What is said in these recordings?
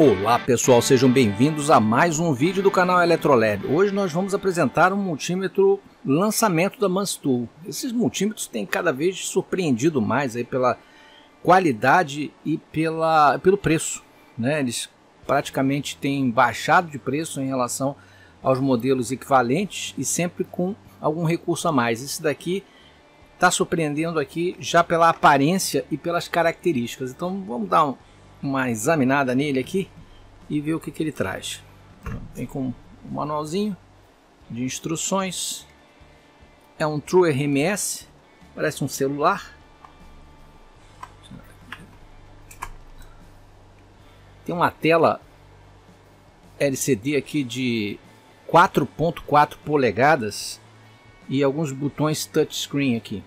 Olá pessoal, sejam bem-vindos a mais um vídeo do canal Eletroled. Hoje nós vamos apresentar um multímetro lançamento da Manstool. Esses multímetros têm cada vez surpreendido mais aí pela qualidade e pela, pelo preço. Né? Eles praticamente têm baixado de preço em relação aos modelos equivalentes e sempre com algum recurso a mais. Esse daqui está surpreendendo aqui já pela aparência e pelas características. Então vamos dar um, uma examinada nele aqui e ver o que, que ele traz. Vem com um manualzinho de instruções. É um True RMS, parece um celular. Tem uma tela LCD aqui de 4.4 polegadas e alguns botões touchscreen aqui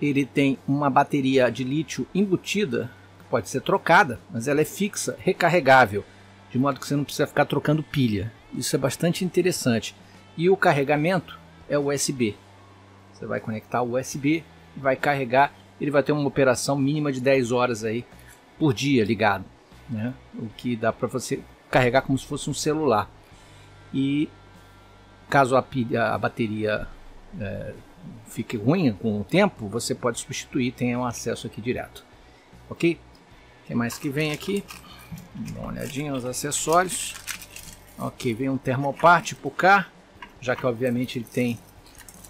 ele tem uma bateria de lítio embutida, pode ser trocada, mas ela é fixa, recarregável, de modo que você não precisa ficar trocando pilha. Isso é bastante interessante. E o carregamento é USB. Você vai conectar o USB, vai carregar, ele vai ter uma operação mínima de 10 horas aí por dia ligado, né? O que dá para você carregar como se fosse um celular. E caso a, pilha, a bateria é, fique ruim com o tempo, você pode substituir, tem um acesso aqui direto. Ok? O que mais que vem aqui? Dá uma olhadinha nos acessórios. Ok, vem um termopar tipo K, já que obviamente ele tem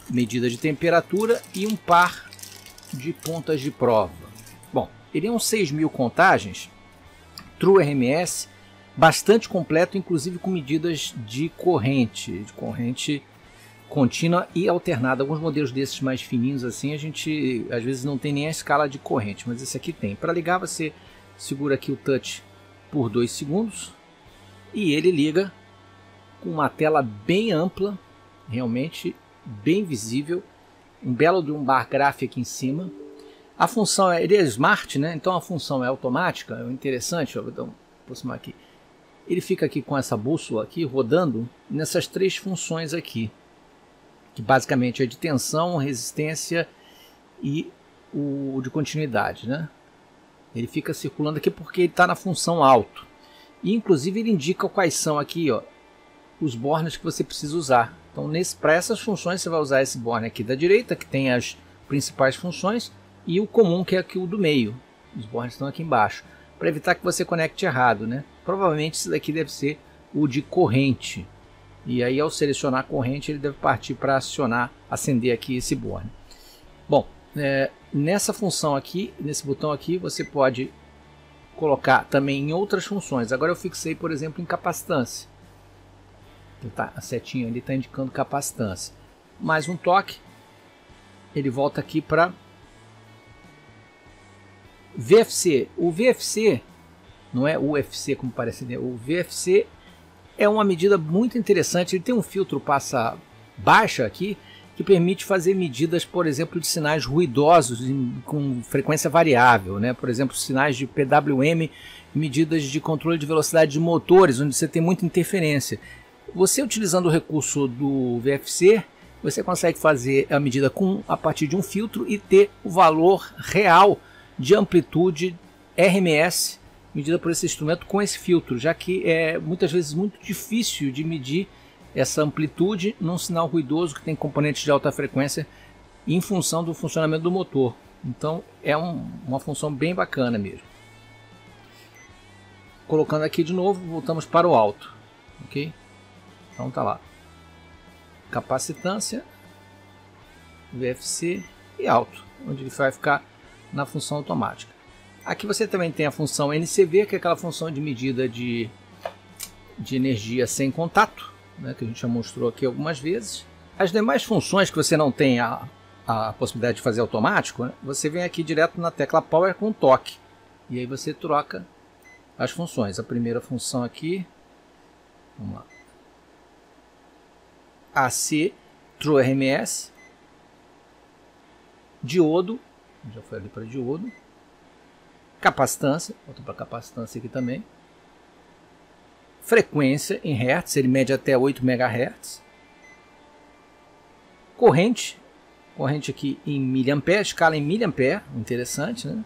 medida de temperatura e um par de pontas de prova. Bom, ele é um 6.000 contagens, True RMS, bastante completo, inclusive com medidas de corrente, de corrente contínua e alternada. Alguns modelos desses mais fininhos assim, a gente às vezes não tem nem a escala de corrente, mas esse aqui tem. Para ligar, você segura aqui o touch por 2 segundos e ele liga com uma tela bem ampla, realmente bem visível, um belo de um bar gráfico aqui em cima. A função é, ele é smart, né? Então a função é automática, é interessante, ó, vou aproximar aqui. Ele fica aqui com essa bússola aqui rodando nessas três funções aqui que basicamente é de tensão, resistência e o de continuidade, né? Ele fica circulando aqui porque ele está na função alto. E inclusive ele indica quais são aqui, ó, os bornes que você precisa usar. Então, para essas funções você vai usar esse borne aqui da direita, que tem as principais funções, e o comum, que é aqui o do meio. Os bornes estão aqui embaixo, para evitar que você conecte errado, né? Provavelmente esse daqui deve ser o de corrente. E aí ao selecionar a corrente ele deve partir para acionar, acender aqui esse borne. Bom, é, nessa função aqui, nesse botão aqui, você pode colocar também em outras funções. Agora eu fixei, por exemplo, em capacitância. Tá, a setinha ali está indicando capacitância. Mais um toque, ele volta aqui para VFC. O VFC não é UFC como parece, né? o VFC é uma medida muito interessante. Ele tem um filtro passa baixa aqui que permite fazer medidas, por exemplo, de sinais ruidosos em, com frequência variável, né? Por exemplo, sinais de PWM, medidas de controle de velocidade de motores, onde você tem muita interferência. Você utilizando o recurso do VFC, você consegue fazer a medida com a partir de um filtro e ter o valor real de amplitude RMS medida por esse instrumento com esse filtro, já que é muitas vezes muito difícil de medir essa amplitude num sinal ruidoso que tem componentes de alta frequência em função do funcionamento do motor. Então é um, uma função bem bacana mesmo. Colocando aqui de novo, voltamos para o alto, ok? Então tá lá. Capacitância, VFC e alto, onde ele vai ficar na função automática. Aqui você também tem a função NCV, que é aquela função de medida de, de energia sem contato, né, que a gente já mostrou aqui algumas vezes. As demais funções que você não tem a, a possibilidade de fazer automático, né, você vem aqui direto na tecla Power com toque. E aí você troca as funções. A primeira função aqui, vamos lá. AC True RMS, diodo, já foi ali para diodo, Capacitância, volta para capacitância aqui também. Frequência em Hertz, ele mede até 8 MHz. Corrente, corrente aqui em miliampere, escala em miliampere, interessante, né?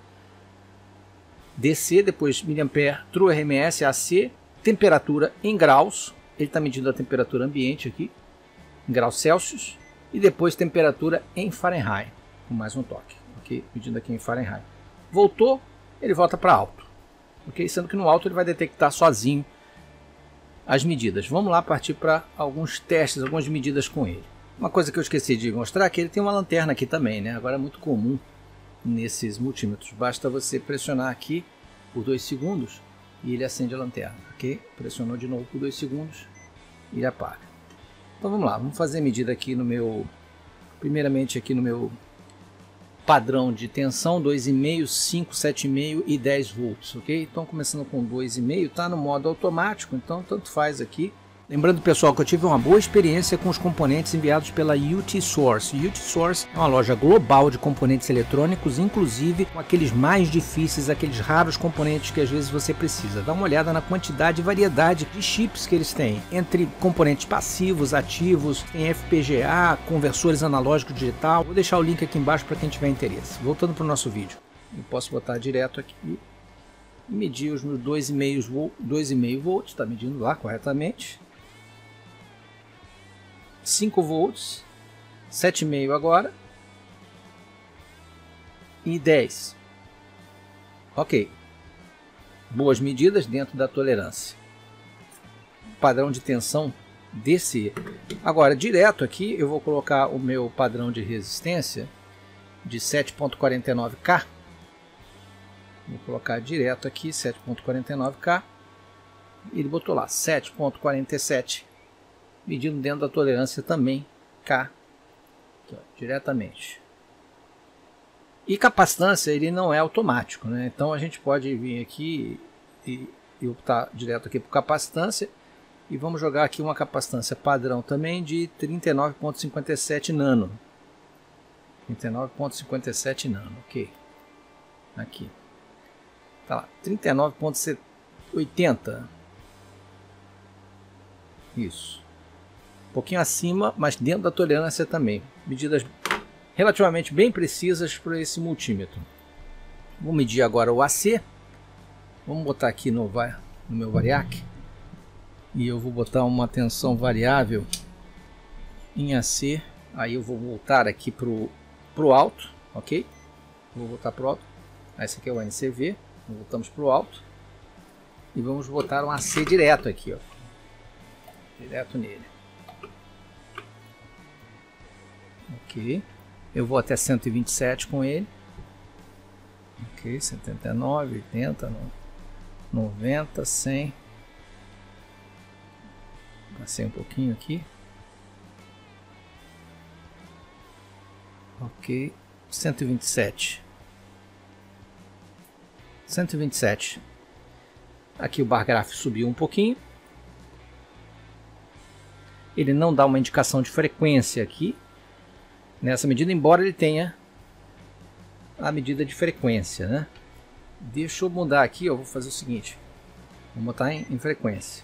DC, depois miliampere, true RMS, AC, temperatura em graus, ele está medindo a temperatura ambiente aqui, em graus Celsius, e depois temperatura em Fahrenheit, com mais um toque, ok? Medindo aqui em Fahrenheit. Voltou, ele volta para alto, ok? Sendo que no alto ele vai detectar sozinho as medidas. Vamos lá partir para alguns testes, algumas medidas com ele. Uma coisa que eu esqueci de mostrar é que ele tem uma lanterna aqui também, né? Agora é muito comum nesses multímetros. Basta você pressionar aqui por 2 segundos e ele acende a lanterna, ok? Pressionou de novo por 2 segundos e ele apaga. Então vamos lá, vamos fazer a medida aqui no meu, primeiramente aqui no meu padrão de tensão 2,5, 5, 7,5 e 10 volts, ok? Então começando com 2,5, está no modo automático, então tanto faz aqui Lembrando, pessoal, que eu tive uma boa experiência com os componentes enviados pela UT Source. UT Source é uma loja global de componentes eletrônicos, inclusive com aqueles mais difíceis, aqueles raros componentes que às vezes você precisa. Dá uma olhada na quantidade e variedade de chips que eles têm, entre componentes passivos, ativos, tem FPGA, conversores analógico digital. Vou deixar o link aqui embaixo para quem tiver interesse. Voltando para o nosso vídeo, eu posso botar direto aqui e medir os meus 2,5 volts, está medindo lá corretamente. 5 volts, 7,5 agora e 10. Ok. Boas medidas dentro da tolerância. Padrão de tensão DC. Agora, direto aqui, eu vou colocar o meu padrão de resistência de 7.49K. Vou colocar direto aqui 7.49K. Ele botou lá 7.47 medindo dentro da tolerância também K, aqui, ó, diretamente. E capacitância ele não é automático, né? então a gente pode vir aqui e, e optar direto aqui por capacitância e vamos jogar aqui uma capacitância padrão também de 39.57 nano. 39.57 nano, ok. Aqui. Tá lá, 39.80. Isso pouquinho acima, mas dentro da tolerância também. Medidas relativamente bem precisas para esse multímetro. Vou medir agora o AC. Vamos botar aqui no, no meu variac. E eu vou botar uma tensão variável em AC. Aí eu vou voltar aqui para o alto, ok? Vou voltar para o alto. Esse aqui é o NCV. Voltamos para o alto. E vamos botar um AC direto aqui, ó. Direto nele. Ok. Eu vou até 127 com ele. Ok, 79, 80, 90, 100. Passei um pouquinho aqui. Ok, 127. 127. Aqui o bar gráfico subiu um pouquinho. Ele não dá uma indicação de frequência aqui, nessa medida, embora ele tenha a medida de frequência, né? Deixa eu mudar aqui, eu vou fazer o seguinte, vou botar em, em frequência.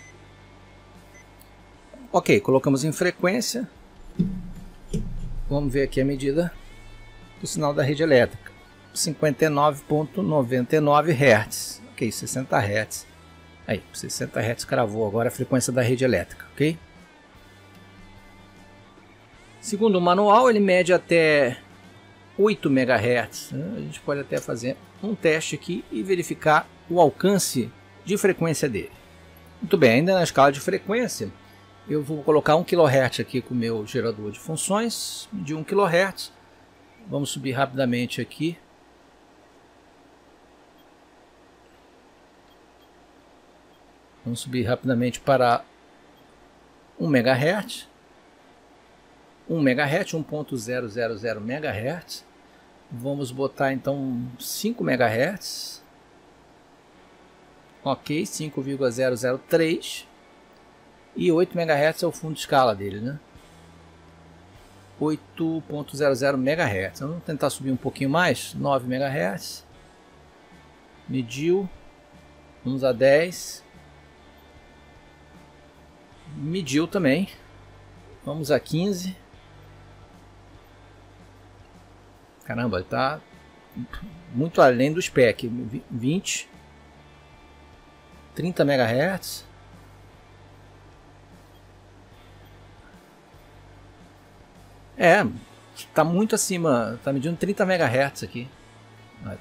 Ok, colocamos em frequência, vamos ver aqui a medida do sinal da rede elétrica, 59.99 Hz, ok, 60 Hz, aí, 60 Hz cravou agora a frequência da rede elétrica, ok? Segundo o manual, ele mede até 8 MHz. Né? A gente pode até fazer um teste aqui e verificar o alcance de frequência dele. Muito bem, ainda na escala de frequência, eu vou colocar 1 kHz aqui com o meu gerador de funções de 1 kHz. Vamos subir rapidamente aqui. Vamos subir rapidamente para 1 MHz. 1 MHz, 1.000 MHz. Vamos botar então 5 MHz. Ok, 5,003. E 8 MHz é o fundo de escala dele, né? 8.00 MHz. Vamos tentar subir um pouquinho mais. 9 MHz. Mediu. Vamos a 10. Mediu também. Vamos a 15. Caramba, está muito além do spec. 20. 30 MHz. É, está muito acima, está medindo 30 MHz aqui.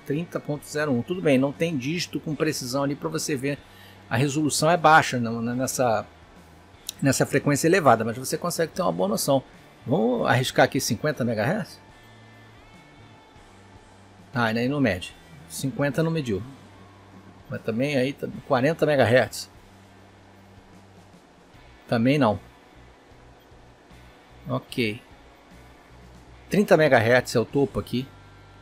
30.01, tudo bem, não tem dígito com precisão ali para você ver. A resolução é baixa não, nessa, nessa frequência elevada, mas você consegue ter uma boa noção. Vamos arriscar aqui 50 MHz? Ah, aí não mede. 50 não mediu. Mas também aí 40 MHz. Também não. Ok. 30 MHz é o topo aqui.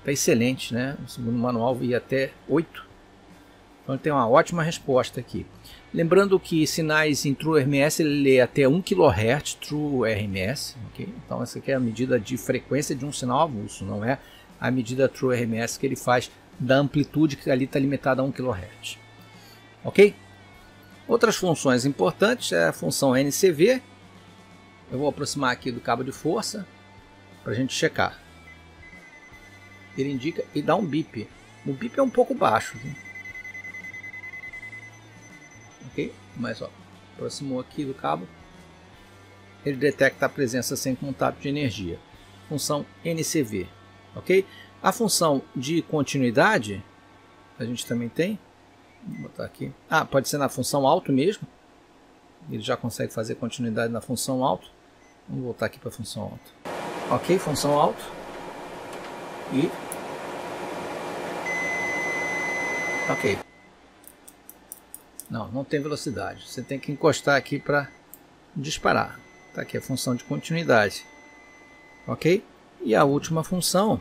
Tá excelente, né? O segundo manual ia até 8. Então tem uma ótima resposta aqui. Lembrando que sinais em True RMS ele lê até 1 kHz True RMS. Então essa aqui é a medida de frequência de um sinal avulso, não é a medida True RMS que ele faz da amplitude que ali está limitada a 1 kHz. Ok? Outras funções importantes é a função NCV. Eu vou aproximar aqui do cabo de força para a gente checar. Ele indica e dá um bip. O bip é um pouco baixo. Ok? Mas ó, aproximou aqui do cabo. Ele detecta a presença sem contato de energia. Função NCV ok? A função de continuidade, a gente também tem, vou botar aqui, ah, pode ser na função alto mesmo, ele já consegue fazer continuidade na função alto, vamos voltar aqui para a função alto, ok, função alto, e, ok, não, não tem velocidade, você tem que encostar aqui para disparar, tá aqui a função de continuidade, ok? E a última função,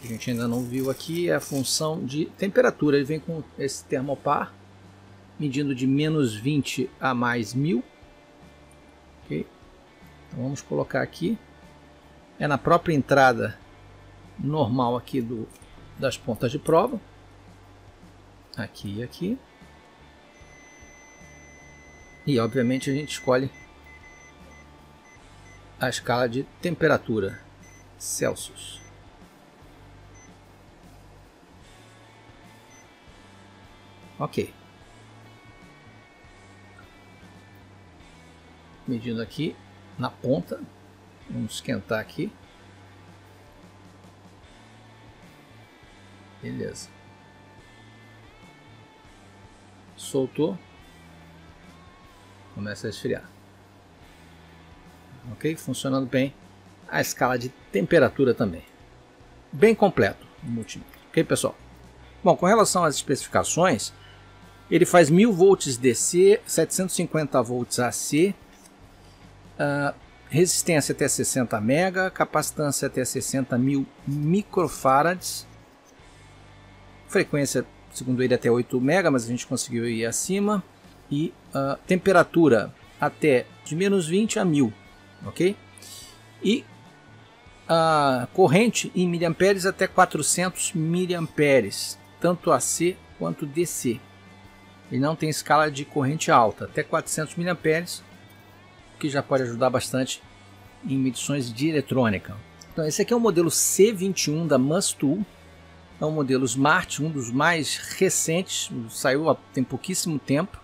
que a gente ainda não viu aqui, é a função de temperatura. Ele vem com esse termopar, medindo de menos 20 a mais 1000. Okay? Então vamos colocar aqui. É na própria entrada normal aqui do, das pontas de prova. Aqui e aqui. E obviamente a gente escolhe a escala de temperatura Celsius. Ok. Medindo aqui na ponta. Vamos esquentar aqui. Beleza. Soltou. Começa a esfriar ok? Funcionando bem. A escala de temperatura também. Bem completo o multímetro, ok pessoal? Bom, com relação às especificações, ele faz 1000 volts DC, 750 volts AC, uh, resistência até 60 mega, capacitância até 60 mil microfarads, frequência, segundo ele, até 8 mega, mas a gente conseguiu ir acima, e uh, temperatura até de menos 20 a 1000 ok? E a corrente em miliamperes até 400 miliamperes, tanto AC quanto DC. E não tem escala de corrente alta, até 400 miliamperes, que já pode ajudar bastante em medições de eletrônica. Então esse aqui é o modelo C21 da Mustool, é um modelo Smart, um dos mais recentes, saiu há tem pouquíssimo tempo.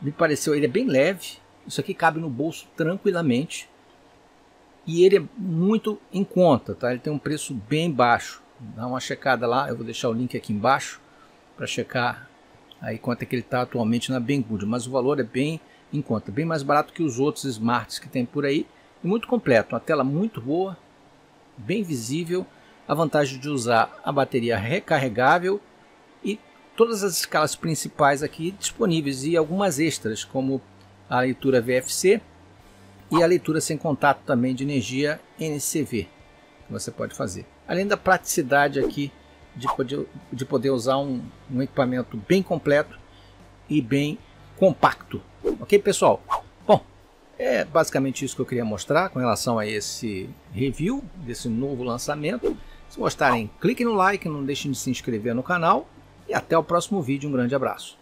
Me pareceu, ele é bem leve, isso aqui cabe no bolso tranquilamente. E ele é muito em conta, tá? Ele tem um preço bem baixo. Dá uma checada lá, eu vou deixar o link aqui embaixo para checar aí quanto é que ele está atualmente na Banggood, mas o valor é bem em conta, bem mais barato que os outros smarts que tem por aí e muito completo, uma tela muito boa, bem visível, a vantagem de usar a bateria recarregável e todas as escalas principais aqui disponíveis e algumas extras como a leitura VFC e a leitura sem contato também de energia NCV que você pode fazer. Além da praticidade aqui de poder, de poder usar um, um equipamento bem completo e bem compacto. Ok, pessoal? Bom, é basicamente isso que eu queria mostrar com relação a esse review desse novo lançamento. Se gostarem, clique no like, não deixem de se inscrever no canal e até o próximo vídeo. Um grande abraço.